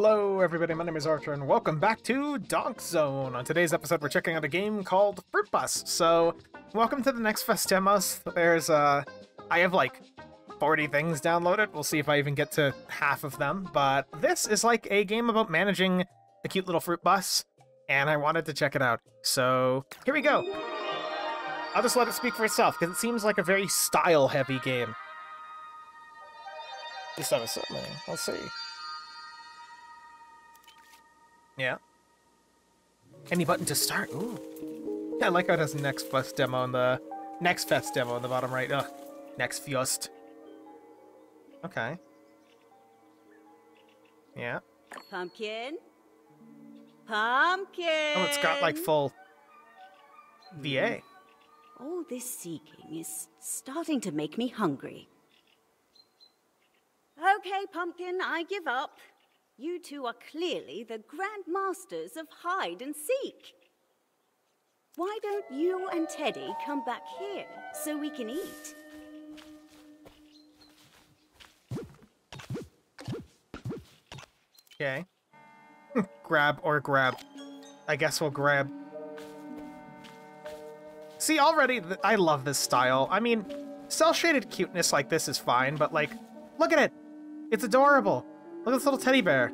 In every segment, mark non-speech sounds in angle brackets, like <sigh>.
Hello, everybody. My name is Archer, and welcome back to Donk Zone. On today's episode, we're checking out a game called Fruitbus. So, welcome to the next Fest. There's, uh, I have like 40 things downloaded. We'll see if I even get to half of them. But this is like a game about managing a cute little fruit bus, and I wanted to check it out. So, here we go. I'll just let it speak for itself, because it seems like a very style-heavy game. At least I'm assuming. Let's see. Yeah. Any button to start. Ooh. Yeah, I like how it has next fest demo in the next fest demo in the bottom right. Ugh. Next fest. Okay. Yeah. Pumpkin? Pumpkin! Oh, it's got like full hmm. VA. All oh, this seeking is starting to make me hungry. Okay, Pumpkin, I give up. You two are clearly the Grand Masters of hide and seek. Why don't you and Teddy come back here so we can eat? Okay. <laughs> grab or grab. I guess we'll grab. See, already, I love this style. I mean, cel-shaded cuteness like this is fine, but like, look at it. It's adorable. Look at this little teddy bear.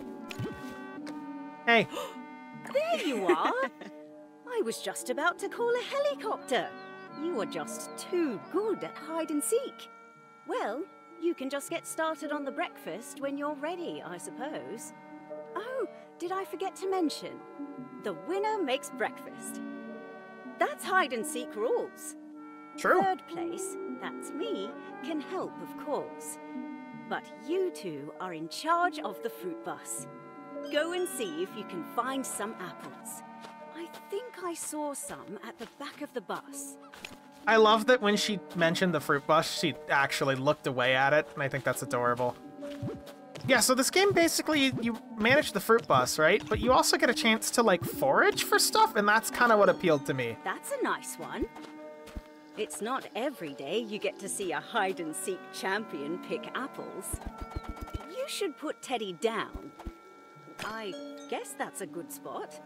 Hey, <gasps> There you are! I was just about to call a helicopter. You are just too good at hide and seek. Well, you can just get started on the breakfast when you're ready, I suppose. Oh, did I forget to mention? The winner makes breakfast. That's hide and seek rules. true. Third place, that's me, can help, of course. But you two are in charge of the fruit bus. Go and see if you can find some apples. I think I saw some at the back of the bus. I love that when she mentioned the fruit bus, she actually looked away at it, and I think that's adorable. Yeah, so this game basically you manage the fruit bus, right? But you also get a chance to like forage for stuff, and that's kind of what appealed to me. That's a nice one. It's not every day you get to see a hide and seek champion pick apples. You should put Teddy down. I guess that's a good spot.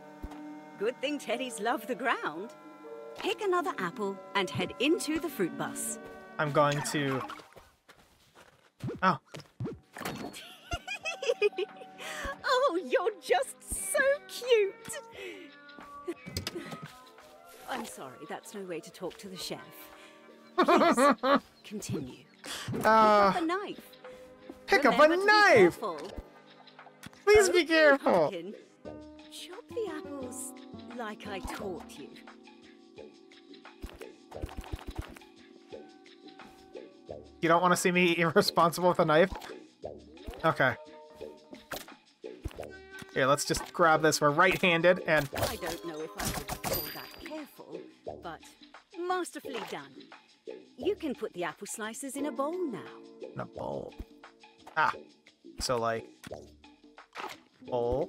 Good thing Teddy's love the ground. Pick another apple and head into the fruit bus. I'm going to. Oh, <laughs> oh, you're just so cute. I'm sorry, that's no way to talk to the chef. Please, <laughs> continue. uh, a knife. pick up a Remember to be knife. careful. Please be careful. Pumpkin. Chop the apples like I taught you. You don't want to see me <laughs> irresponsible with a knife? Okay. Here, let's just grab this. We're right-handed, and I don't know if I masterfully done. You can put the apple slices in a bowl now. in a bowl. Ah, so like bowl.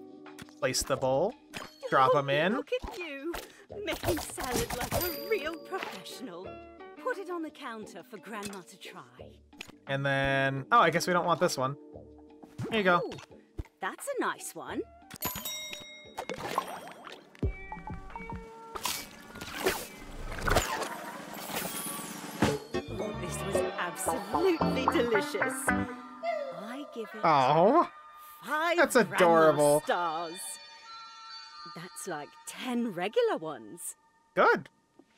Place the bowl. Drop Oh, them in. Look at you, making salad like a real professional. Put it on the counter for Grandma to try. And then, oh, I guess we don't want this one. Here you go. Ooh, that's a nice one. Absolutely delicious. I give it Oh, five that's adorable. stars. That's like ten regular ones. good.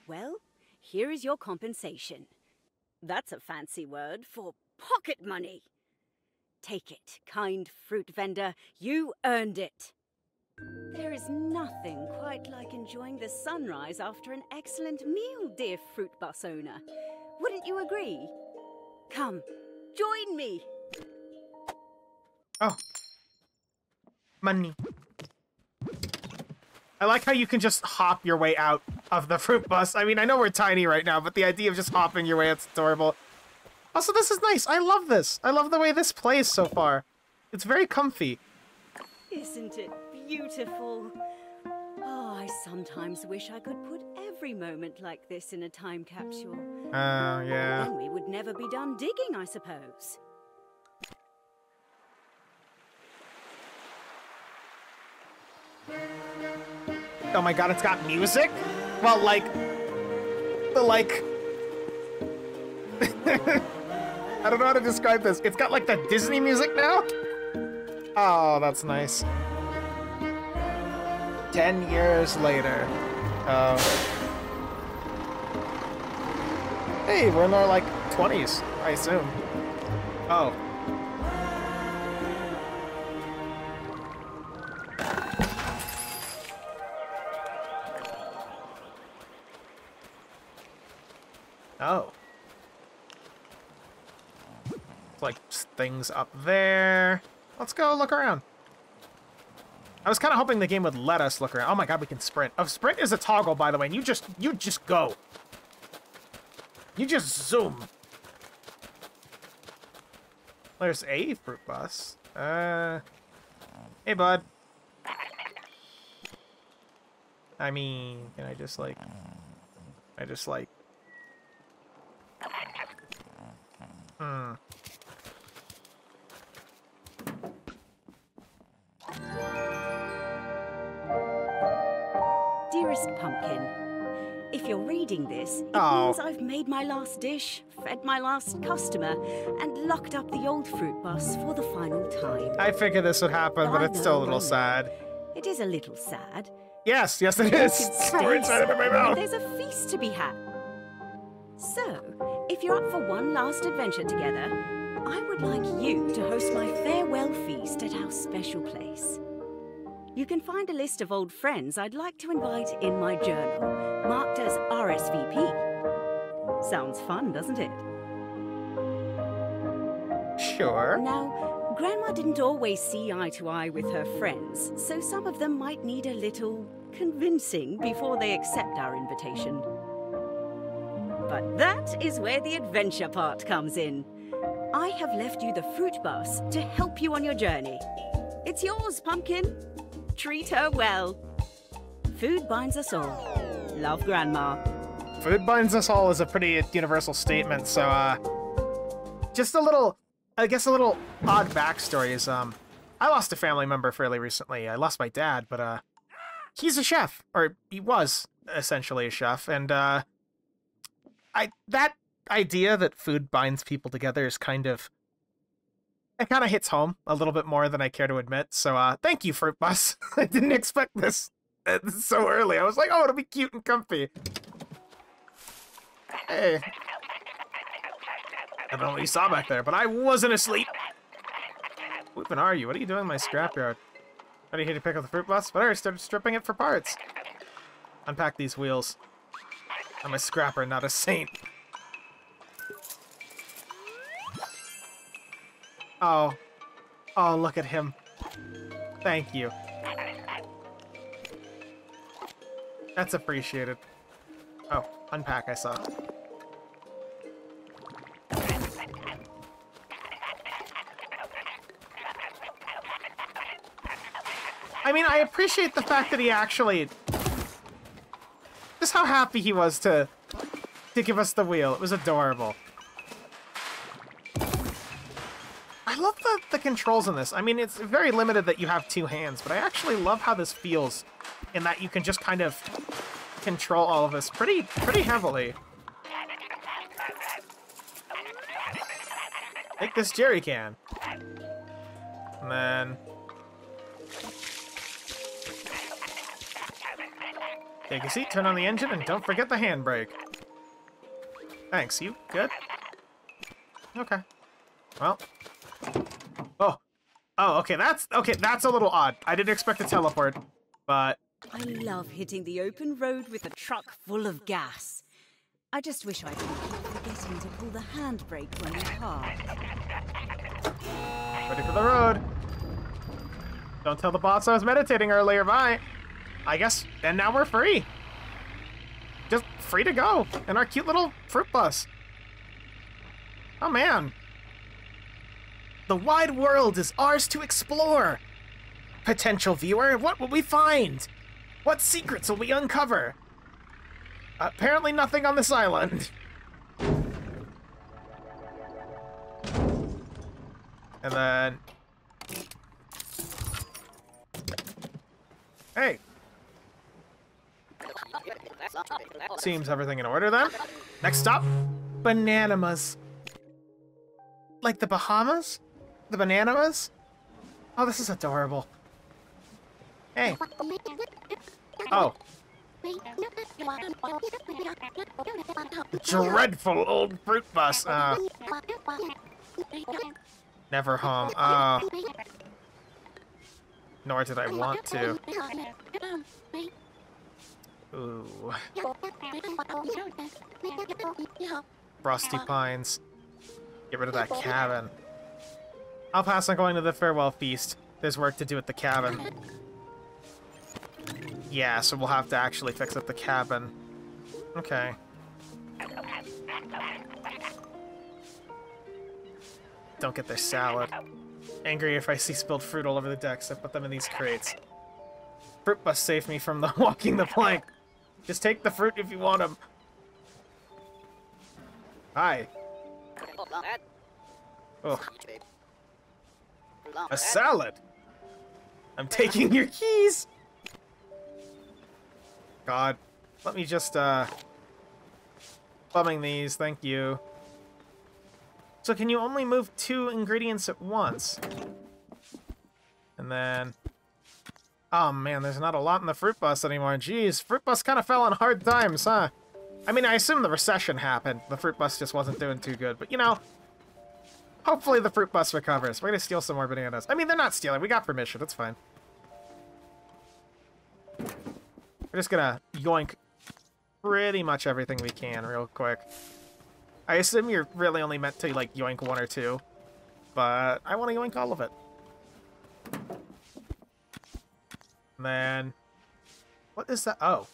Well, here is your compensation. That's a fancy word for pocket money. Take it, kind fruit vendor. You earned it. There is nothing quite like enjoying the sunrise after an excellent meal, dear fruit bus owner. Wouldn't you agree? Come, join me. Oh, money. I like how you can just hop your way out of the fruit bus. I mean, I know we're tiny right now, but the idea of just hopping your way out's adorable. Also, this is nice. I love this. I love the way this plays so far. It's very comfy. Isn't it beautiful? Oh, I sometimes wish I could put every moment like this in a time capsule. Oh, yeah. Then we would never be done digging, I suppose. Oh my god, it's got music? Well, like, the like, <laughs> I don't know how to describe this. It's got like the Disney music now. Oh, that's nice. Ten years later. Uh, hey, we're in our like 20s, I assume. Oh. Oh. Like things up there. Let's go look around. I was kind of hoping the game would let us look around. Oh my god, we can sprint. Oh, sprint is a toggle, by the way, and you just, you just go. You just zoom. There's a fruit bus. Uh, hey, bud. I mean, can I just like, I just like, it Oh. means I've made my last dish, fed my last customer, and locked up the old fruit bus for the final time. I figured this would happen, but I it's still a little sad. It is a little sad. Yes, yes it is. You is. could <laughs> stay inside of my mouth. There's a feast to be had. So, if you're up for one last adventure together, I would like you to host my farewell feast at our special place. You can find a list of old friends I'd like to invite in my journal, marked as RSVP. Sounds fun, doesn't it? Sure. Now, Grandma didn't always see eye to eye with her friends, so some of them might need a little convincing before they accept our invitation. But that is where the adventure part comes in. I have left you the fruit bus to help you on your journey. It's yours, Pumpkin. Treat her well. Food binds us all. Love, Grandma. Food binds us all is a pretty universal statement, so, uh, just a little, I guess a little odd backstory is, um, I lost a family member fairly recently. I lost my dad, but, uh, he's a chef, or he was essentially a chef, and, uh, I, that idea that food binds people together is kind of, it kind of hits home a little bit more than I care to admit, so, uh, thank you, Fruit Bus. <laughs> I didn't expect this uh, so early. I was like, oh, it'll be cute and comfy. Hey. I don't know what you saw back there, but I wasn't asleep. Whoopin' are you? What are you doing in my scrapyard? Are you here to pick up the fruit bus? But I started stripping it for parts. Unpack these wheels. I'm a scrapper, not a saint. Oh. Oh, look at him. Thank you. That's appreciated. Oh, unpack, I saw. I mean, I appreciate the fact that he actually... Just how happy he was to to give us the wheel. It was adorable. Controls in this. I mean, it's very limited that you have two hands, but I actually love how this feels in that you can just kind of control all of this pretty pretty heavily. Take this jerry can. And then... Take a seat, turn on the engine, and don't forget the handbrake. Thanks, you good? Okay. Well. Oh. Oh, okay, that's okay, that's a little odd. I didn't expect a teleport, but I love hitting the open road with a truck full of gas. I just wish I didn't keep forgetting to pull the handbrake when we park. ready for the road. Don't tell the boss I was meditating earlier, bye. I guess, and now we're free. Just free to go in our cute little fruit bus. Oh man. The wide world is ours to explore. Potential viewer, what will we find? What secrets will we uncover? Apparently nothing on this island. And then Hey. Seems everything in order then. Next stop, Bananamas. Like the Bahamas? The Bananamas? Oh, this is adorable. Hey. Oh. Dreadful old fruit bus. Uh, never home. Uh, nor did I want to. Ooh. Frosty Pines. Get rid of that cabin. I'll pass on going to the farewell feast. There's work to do at the cabin. Yeah, so we'll have to actually fix up the cabin. Okay. Don't get their salad. Angry if I see spilled fruit all over the decks, I put them in these crates. Fruit bus saved me from the <laughs> walking the plank. Just take the fruit if you want them. Hi. Oh. A salad! I'm taking your keys! God. Let me just, uh... Bumming these, thank you. So can you only move two ingredients at once? And then... Oh man, there's not a lot in the Fruit Bus anymore. Jeez, Fruit Bus kind of fell on hard times, huh? I mean, I assume the recession happened. The Fruit Bus just wasn't doing too good. But, you know, hopefully the Fruit Bus recovers. We're gonna steal some more bananas. I mean, they're not stealing. We got permission. It's fine. We're just gonna yoink pretty much everything we can real quick. I assume you're really only meant to, like, yoink one or two. But I want to yoink all of it. And then... What is that? Oh.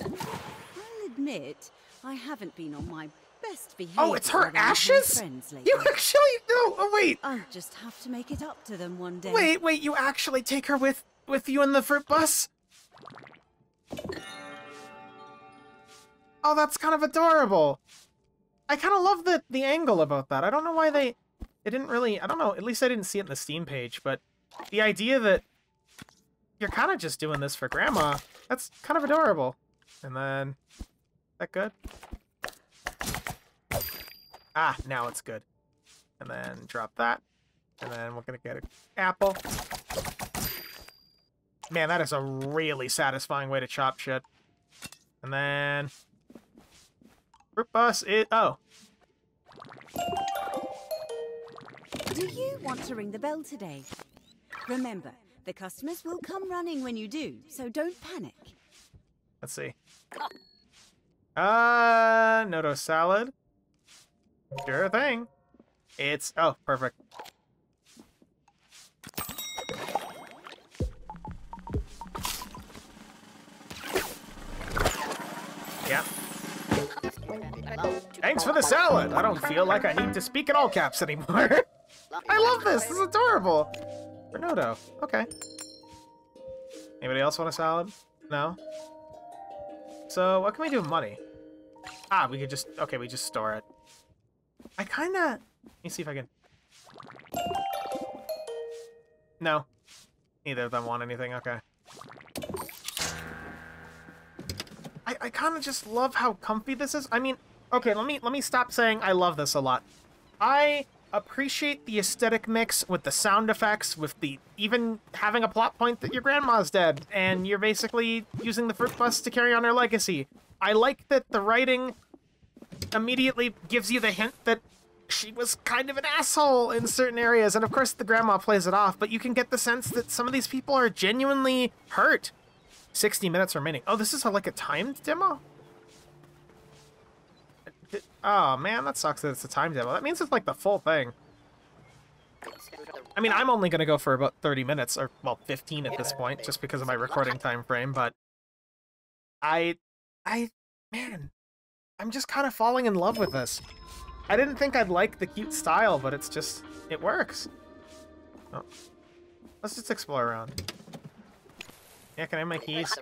I'll admit, I haven't been on my best. Oh, it's her ashes? You actually... No, oh, wait. I'll just have to make it up to them one day. Wait, wait, you actually take her with with you in the fruit bus? Oh, that's kind of adorable. I kind of love the the angle about that. I don't know why they they didn't really. I don't know. At least I didn't see it in the Steam page, but the idea that you're kind of just doing this for Grandma. That's kind of adorable. And then that good? Ah, now it's good. And then drop that. And then we're gonna get an apple. Man, that is a really satisfying way to chop shit. And then... Fruit bus it... Oh. Do you want to ring the bell today? Remember, the customers will come running when you do, so don't panic. Let's see. Uh, Noto salad. Sure thing. It's... Oh, perfect. Yeah. Thanks for the salad. I don't feel like I need to speak in all caps anymore. <laughs> I love this. This is adorable. Bernoto. Okay. Anybody else want a salad? No? So, what can we do with money? Ah, we could just... Okay, we just store it. I kinda... Let me see if I can... No. Neither of them want anything. Okay. I, I kind of just love how comfy this is. I mean, okay, let me let me stop saying I love this a lot. I appreciate the aesthetic mix with the sound effects, with the even having a plot point that your grandma's dead and you're basically using the fruit bus to carry on her legacy. I like that the writing immediately gives you the hint that she was kind of an asshole in certain areas, and of course the grandma plays it off, but you can get the sense that some of these people are genuinely hurt 60 minutes remaining. Oh, this is a, like a timed demo? Oh, man, that sucks that it's a timed demo. That means it's like the full thing. I mean, I'm only going to go for about 30 minutes, or, well, 15 at this point, just because of my recording time frame, but... I... I... Man, I'm just kind of falling in love with this. I didn't think I'd like the cute style, but it's just... It works. Oh. Let's just explore around. Yeah, can I have my keys?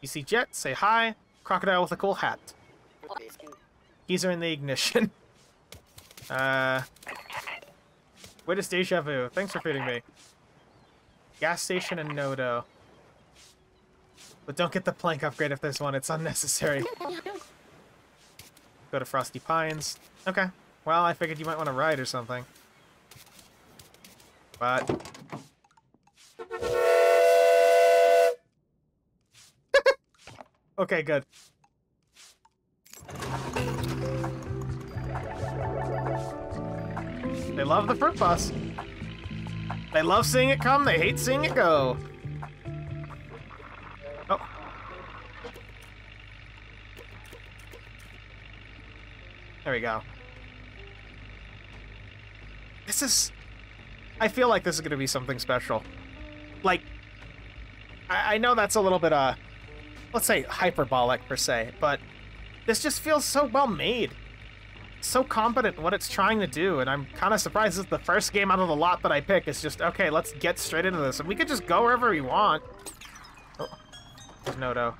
You see Jet, say hi. Crocodile with a cool hat. Keys are in the ignition. <laughs> uh, where is Deja Vu? Thanks for feeding me. Gas station and Nodo. But don't get the plank upgrade if there's one. It's unnecessary. <laughs> Go to Frosty Pines. Okay. Well, I figured you might want to ride or something. But... <laughs> okay, good. They love the fruit bus. They love seeing it come, they hate seeing it go. There we go. This is... I feel like this is going to be something special. Like, I, I know that's a little bit, uh, let's say hyperbolic per se, but this just feels so well made so competent in what it's trying to do, and I'm kind of surprised this is the first game out of the lot that I pick. It's just, okay, let's get straight into this. And we could just go wherever we want. Oh, there's Nodo.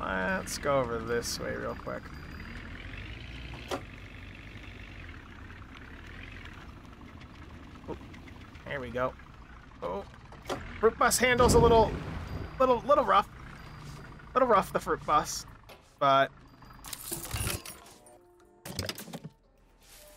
Let's go over this way real quick. There we go. Oh, fruit bus handles a little, little, little rough. Little rough, the fruit bus, but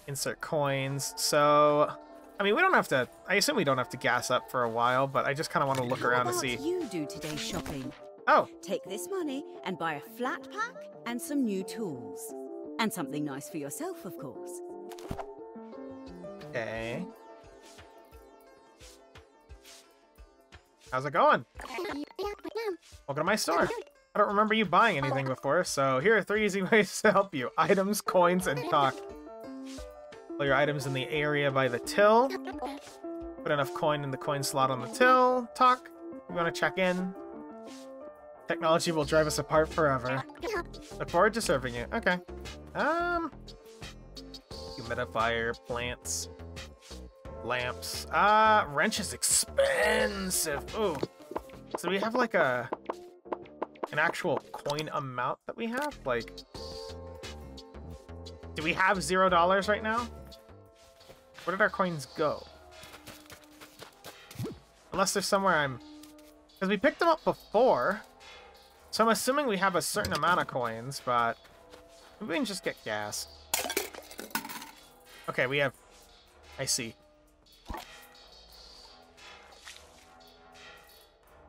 insert coins. So, I mean, we don't have to. I assume we don't have to gas up for a while, but I just kind of want to look around to see. you do today shopping? Oh. Take this money and buy a flat pack and some new tools. And something nice for yourself, of course. Okay. How's it going? Welcome to my store. I don't remember you buying anything before, so here are three easy <laughs> ways to help you. Items, coins, and talk. All your items in the area by the till. Put enough coin in the coin slot on the till. Talk. We want to check in. Technology will drive us apart forever. Look forward to serving you. Okay. Um. Humidifier, plants, lamps. Ah, uh, wrench is expensive. Ooh. So we have like a an actual coin amount that we have? Like, do we have zero dollars right now? Where did our coins go? Unless there's somewhere I'm... Because we picked them up before. So I'm assuming we have a certain amount of coins, but... We can just get gas. Okay, we have... I see.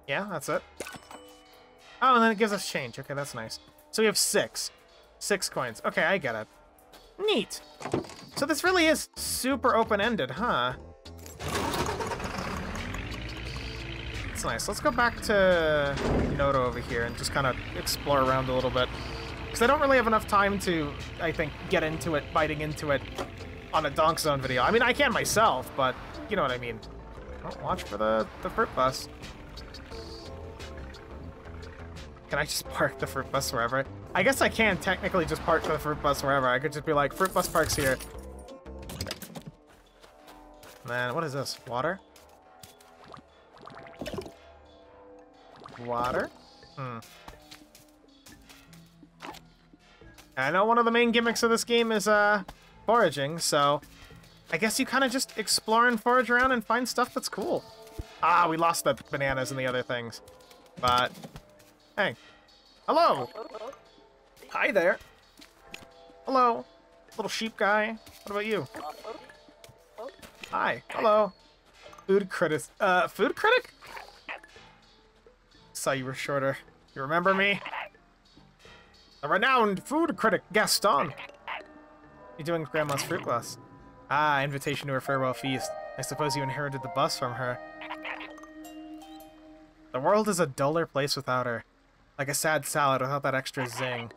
Yeah, that's it. Oh, and then it gives us change. Okay, that's nice. So we have six. Six coins. Okay, I get it. Neat. So this really is super open-ended, huh? It's nice. Let's go back to Nodo over here and just kind of explore around a little bit. Because I don't really have enough time to, I think, get into it, biting into it on a Donk Zone video. I mean, I can myself, but you know what I mean. Oh, watch for the, the fruit bus. Can I just park the fruit bus wherever? I guess I can technically just park the fruit bus wherever. I could just be like, fruit bus parks here. Man, what is this? Water? Water? Hmm. I know one of the main gimmicks of this game is uh, foraging, so I guess you kind of just explore and forage around and find stuff that's cool. Ah, we lost the bananas and the other things. But, hey. Hello! Hi there. Hello, little sheep guy. What about you? Hi. Hello. Food critic. Uh, food critic? Saw you were shorter. You remember me? The renowned food critic Gaston. You doing Grandma's fruit bus? Ah, invitation to her farewell feast. I suppose you inherited the bus from her. The world is a duller place without her. Like a sad salad without that extra zing.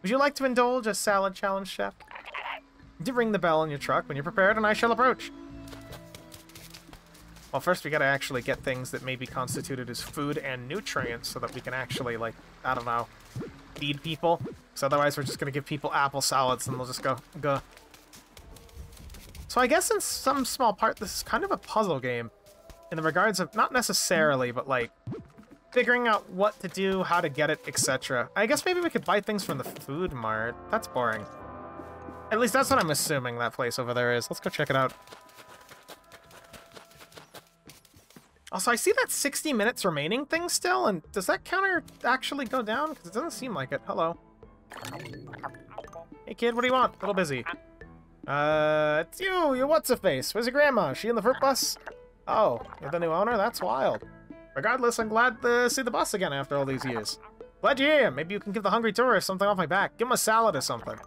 Would you like to indulge a salad challenge, chef? Do ring the bell on your truck when you're prepared and I shall approach. Well, first we gotta actually get things that may be constituted as food and nutrients so that we can actually, like, I don't know, feed people. Because otherwise we're just gonna give people apple salads and they'll just go, go. So I guess in some small part this is kind of a puzzle game. In the regards of, not necessarily, but like, figuring out what to do, how to get it, etc. I guess maybe we could buy things from the food mart. That's boring. At least that's what I'm assuming that place over there is. Let's go check it out. Also, I see that 60 minutes remaining thing still, and does that counter actually go down? Because it doesn't seem like it. Hello. Hey kid, what do you want? A little busy. Uh, it's you, you what's-a-face. Where's your grandma? She in the fruit bus? Oh, you're the new owner? That's wild. Regardless, I'm glad to see the bus again after all these years. Glad you're here. Maybe you can give the hungry tourist something off my back. Give him a salad or something.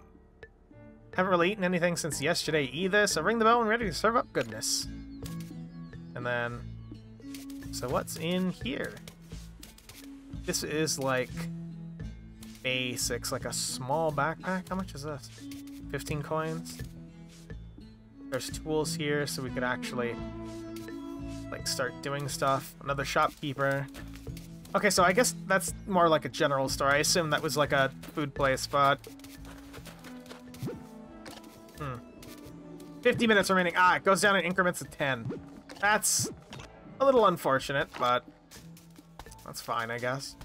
Haven't really eaten anything since yesterday either, so ring the bell and ready to serve up goodness. And then... So what's in here? This is like... Basics, like a small backpack. How much is this? 15 coins? There's tools here, so we could actually like start doing stuff. Another shopkeeper. Okay, so I guess that's more like a general store. I assume that was like a food place spot. Hmm. 50 minutes remaining. Ah, it goes down in increments of 10. That's a little unfortunate, but that's fine, I guess.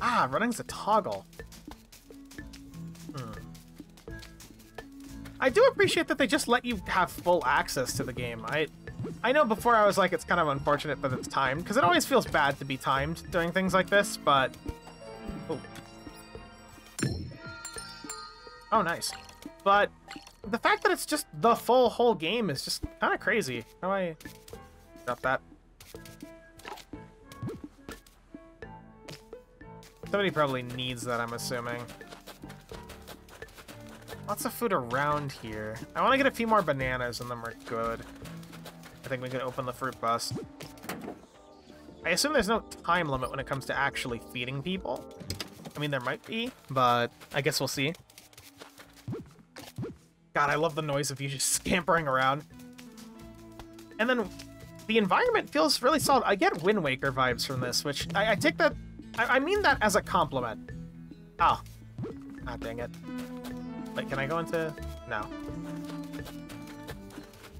Ah, running's a toggle. I do appreciate that they just let you have full access to the game. I I know before I was like, it's kind of unfortunate that it's timed, because it always feels bad to be timed doing things like this, but... Oh. oh, nice. But the fact that it's just the full whole game is just kind of crazy. How do I drop that? Somebody probably needs that, I'm assuming. Lots of food around here. I want to get a few more bananas and then we're good. I think we can open the fruit bus. I assume there's no time limit when it comes to actually feeding people. I mean, there might be, but I guess we'll see. God, I love the noise of you just <laughs> scampering around. And then the environment feels really solid. I get Wind Waker vibes from this, which I, I take that... I, I mean that as a compliment. Oh. Ah, dang it. Wait, can I go into... No.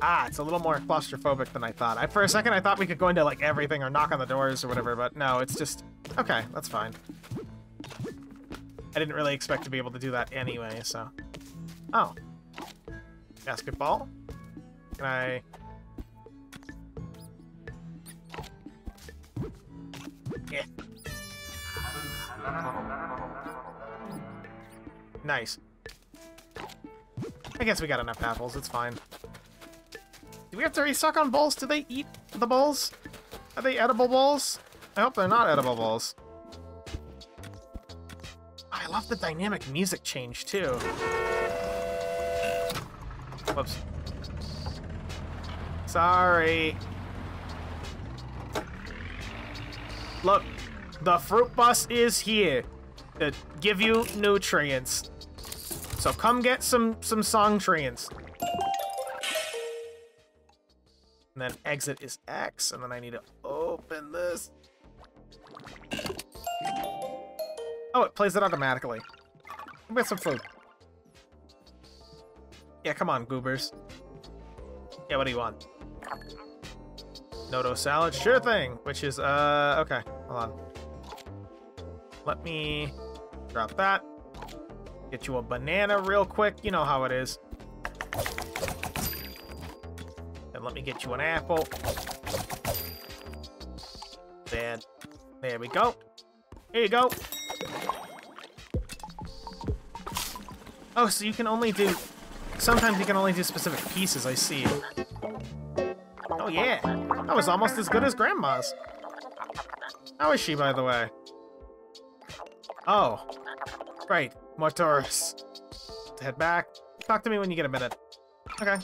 Ah, it's a little more claustrophobic than I thought. I, for a second, I thought we could go into, like, everything or knock on the doors or whatever, but no, it's just... Okay, that's fine. I didn't really expect to be able to do that anyway, so... Oh. Basketball? Can I... Yeah. Nice. I guess we got enough apples, it's fine. Do we have to restock on balls? Do they eat the balls? Are they edible balls? I hope they're not edible balls. I love the dynamic music change, too. Whoops. Sorry. Look, the fruit bus is here to give you nutrients. So come get some some song trains. And then exit is X, and then I need to open this. Oh, it plays it automatically. Get some food. Yeah, come on, goobers. Yeah, what do you want? Noto salad? Sure thing! Which is, uh, okay. Hold on. Let me drop that. Get you a banana real quick. You know how it is. And let me get you an apple. Then, there we go. Here you go. Oh, so you can only do... Sometimes you can only do specific pieces, I see. Oh yeah, that was almost as good as Grandma's. How is she, by the way? Oh, right. More tourists. Head back. Talk to me when you get a minute. Okay.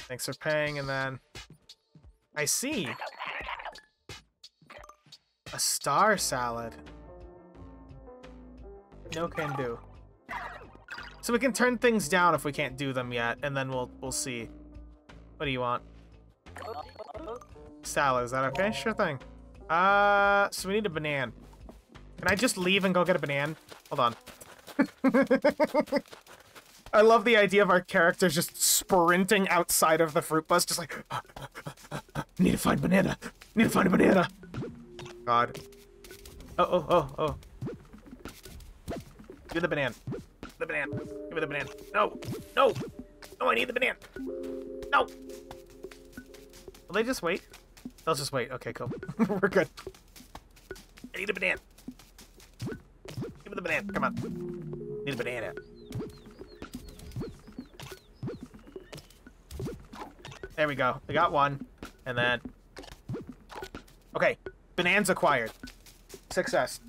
Thanks for paying, and then... I see. A star salad. No can do. So we can turn things down if we can't do them yet, and then we'll we'll see. What do you want? Salad, is that okay? Sure thing. Uh, so we need a banana. Can I just leave and go get a banana? Hold on. I love the idea of our characters just sprinting outside of the fruit bus, just like, need to find banana, need to find a banana. God. Oh, oh, oh, oh. Give me the banana. The banana. Give me the banana. No, no, no, I need the banana. No. Will they just wait? They'll just wait. Okay, cool. <laughs> We're good. I need a banana. Banana. Come on. Need a banana. There we go. We got one. And then... Okay. Bananas acquired. Success.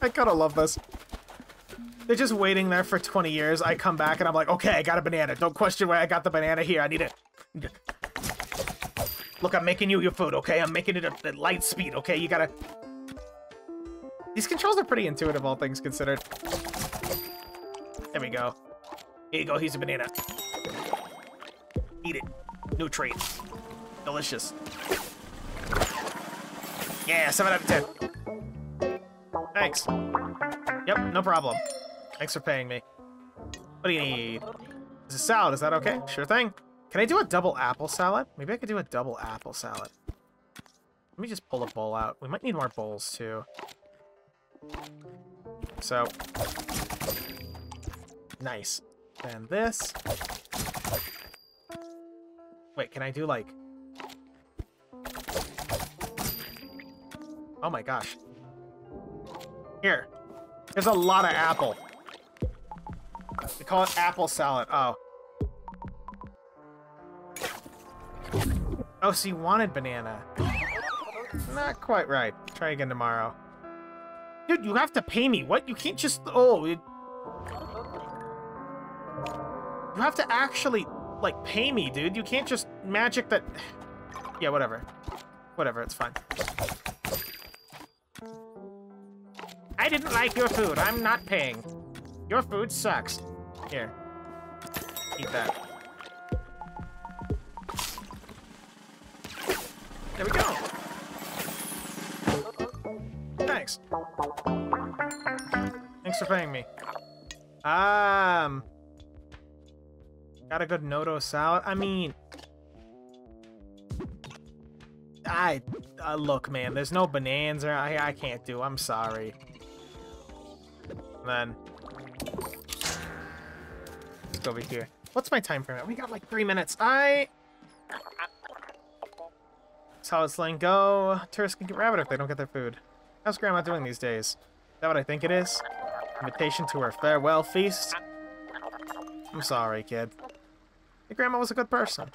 I of love this. They're just waiting there for 20 years. I come back and I'm like, okay, I got a banana. Don't question why I got the banana here. I need it. Look, I'm making you your food, okay? I'm making it at light speed, okay? You gotta... These controls are pretty intuitive, all things considered. There we go. Here you go, here's a banana. Eat it. Nutrients. Delicious. Yeah, 7 out of 10. Thanks. Yep, no problem. Thanks for paying me. What do you need? Is a salad, is that okay? Sure thing. Can I do a double apple salad? Maybe I could do a double apple salad. Let me just pull a bowl out. We might need more bowls, too. So. Nice. Then this. Wait, can I do, like... Oh my gosh. Here. There's a lot of apple. They call it apple salad. Oh. Oh, so you wanted banana. Not quite right. Try again tomorrow. Dude, you have to pay me. What? You can't just... Oh, it... You have to actually, like, pay me, dude. You can't just magic that... Yeah, whatever. Whatever, it's fine. I didn't like your food. I'm not paying. Your food sucks. Here. Eat that. Thanks. Thanks for paying me. Um... Got a good Noto salad? I mean... I... Uh, look, man, there's no bonanza. I, I can't do. I'm sorry. then... Let's go over here. What's my time frame? We got like three minutes. I... That's how it's letting go. Tourists can get rabbit if they don't get their food. How's Grandma doing these days? Is that what I think it is? Invitation to her farewell feast? I'm sorry, kid. Your grandma was a good person.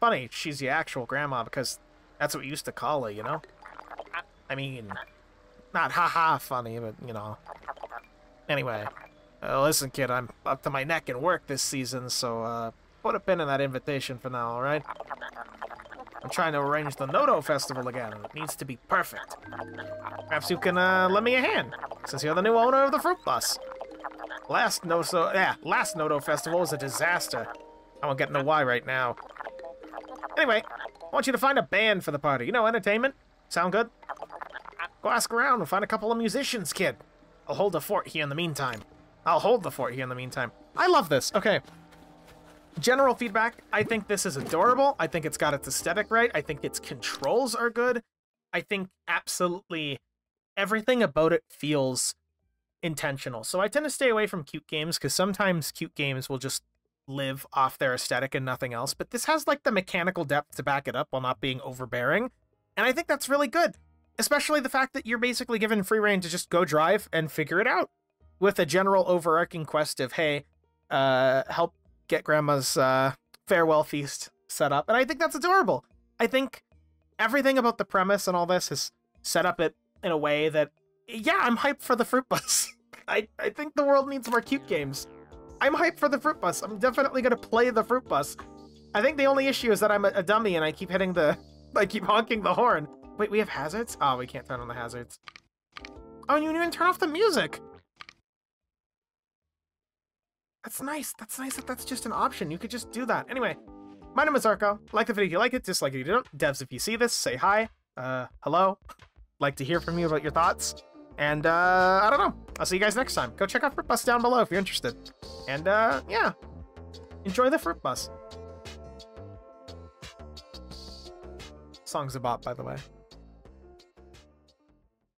Funny, she's the actual grandma because that's what we used to call her, you know? I mean, not haha funny, but, you know. Anyway, uh, listen, kid, I'm up to my neck in work this season, so uh, put a pin in that invitation for now, alright? I'm trying to arrange the Noto Festival again, it needs to be perfect. Perhaps you can uh, lend me a hand, since you're the new owner of the Fruit Bus. Last Noto, yeah, last Noto Festival was a disaster. I won't get into why right now. Anyway, I want you to find a band for the party. You know, entertainment. Sound good? Go ask around and find a couple of musicians, kid. I'll hold the fort here in the meantime. I'll hold the fort here in the meantime. I love this. Okay. General feedback, I think this is adorable. I think it's got its aesthetic right. I think its controls are good. I think absolutely everything about it feels intentional. So I tend to stay away from cute games because sometimes cute games will just live off their aesthetic and nothing else, but this has like the mechanical depth to back it up while not being overbearing. And I think that's really good, especially the fact that you're basically given free reign to just go drive and figure it out with a general overarching quest of, hey, uh, help get grandma's uh, farewell feast set up. And I think that's adorable. I think everything about the premise and all this is set up it in a way that, yeah, I'm hyped for the fruit bus. <laughs> I, I think the world needs more cute games. I'm hyped for the fruit bus. I'm definitely gonna play the fruit bus. I think the only issue is that I'm a, a dummy and I keep hitting the, <laughs> I keep honking the horn. Wait, we have hazards? Oh, we can't turn on the hazards. Oh, you didn't even turn off the music. That's nice. That's nice that that's just an option. You could just do that. Anyway, my name is Archer. Like the video if you like it, dislike it if you don't. Devs, if you see this, say hi. Uh, hello. Like to hear from you about your thoughts. And, uh, I don't know. I'll see you guys next time. Go check out Fruitbus down below if you're interested. And, uh, yeah. Enjoy the Fruit Bus. Song's a bop, by the way.